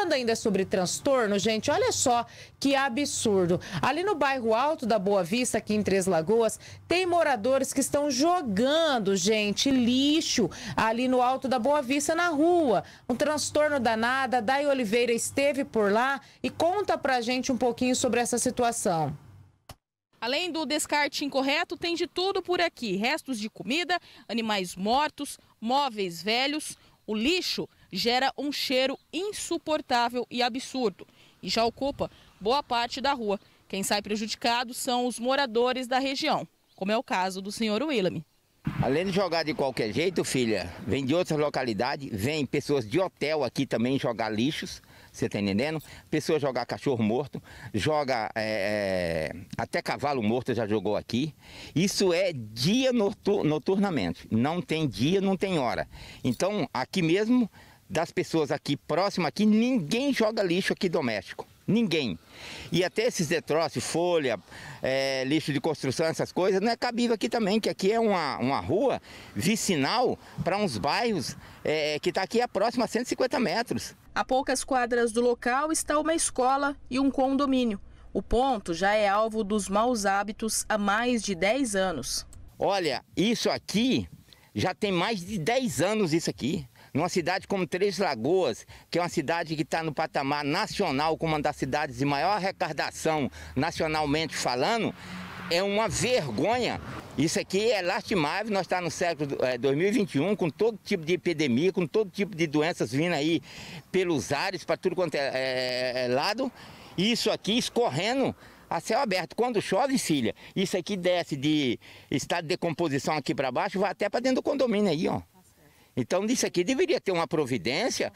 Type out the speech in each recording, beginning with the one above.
Falando ainda sobre transtorno, gente, olha só que absurdo. Ali no bairro Alto da Boa Vista, aqui em Três Lagoas, tem moradores que estão jogando, gente, lixo ali no Alto da Boa Vista, na rua. Um transtorno danado. A Dai Oliveira esteve por lá e conta pra gente um pouquinho sobre essa situação. Além do descarte incorreto, tem de tudo por aqui: restos de comida, animais mortos, móveis velhos. O lixo gera um cheiro insuportável e absurdo e já ocupa boa parte da rua. Quem sai prejudicado são os moradores da região, como é o caso do senhor William. Além de jogar de qualquer jeito, filha, vem de outras localidades, vem pessoas de hotel aqui também jogar lixos, você tá entendendo? Pessoas jogar cachorro morto, joga é, até cavalo morto já jogou aqui. Isso é dia noturnamente, não tem dia, não tem hora. Então, aqui mesmo, das pessoas aqui próximas aqui, ninguém joga lixo aqui doméstico. Ninguém. E até esses detrócitos, folha, é, lixo de construção, essas coisas, não é cabível aqui também, que aqui é uma, uma rua vicinal para uns bairros é, que está aqui a próxima a 150 metros. A poucas quadras do local está uma escola e um condomínio. O ponto já é alvo dos maus hábitos há mais de 10 anos. Olha, isso aqui já tem mais de 10 anos isso aqui numa cidade como Três Lagoas, que é uma cidade que está no patamar nacional, como uma das cidades de maior arrecadação nacionalmente falando, é uma vergonha. Isso aqui é lastimável, nós estamos no século é, 2021, com todo tipo de epidemia, com todo tipo de doenças vindo aí pelos ares, para tudo quanto é, é, é lado. Isso aqui escorrendo a céu aberto. Quando chove, filha, isso aqui desce de estado de decomposição aqui para baixo, vai até para dentro do condomínio aí, ó. Então, disso aqui deveria ter uma providência,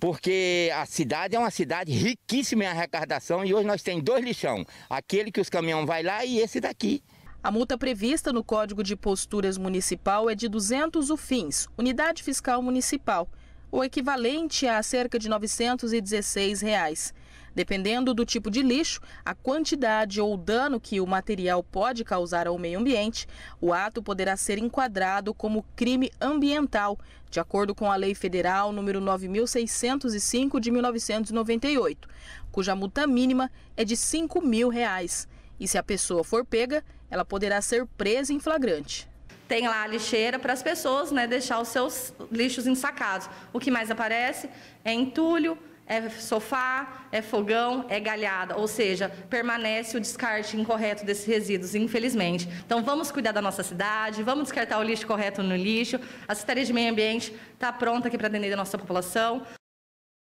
porque a cidade é uma cidade riquíssima em arrecadação e hoje nós temos dois lixão, aquele que os caminhões vai lá e esse daqui. A multa prevista no Código de Posturas Municipal é de 200 UFINs, Unidade Fiscal Municipal, o equivalente a cerca de 916 reais. Dependendo do tipo de lixo, a quantidade ou dano que o material pode causar ao meio ambiente, o ato poderá ser enquadrado como crime ambiental, de acordo com a Lei Federal número 9605 de 1998, cuja multa mínima é de 5 mil. Reais. E se a pessoa for pega, ela poderá ser presa em flagrante tem lá a lixeira para as pessoas né, deixar os seus lixos ensacados. O que mais aparece é entulho, é sofá, é fogão, é galhada, ou seja, permanece o descarte incorreto desses resíduos, infelizmente. Então vamos cuidar da nossa cidade, vamos descartar o lixo correto no lixo. A Secretaria de Meio Ambiente está pronta aqui para atender a nossa população.